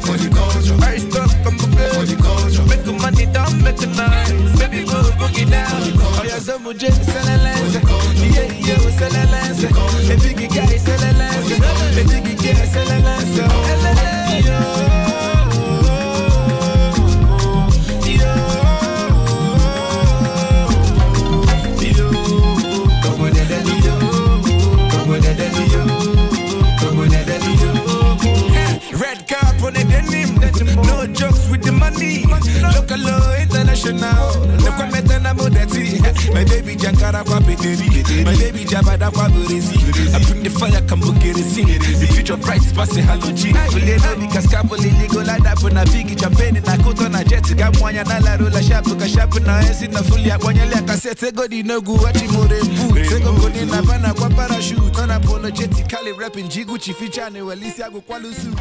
baby, for the culture. First up, come for good. For the. Make the money down, make the night. Baby, go boogie down. Oh, yeah, so much, sell a land. Yeah, yeah, sell a land. denim. No jokes with the money. Local or international. No kwameta na modati. My baby Jankara kwa bederi. My baby Jabada kwa burezi. I bring the fire, come book it, The future bright, pass the halogen. Kule no di kaskapo lili go la dapo na bigi champagne na kuto na jet. Gamu wanya na la rola shapu kashapu na esi na fuli ya kwanyele kasete godi no guachi wachi. Unapologetically rapping G Gucci feature ni welisi kwa lusu.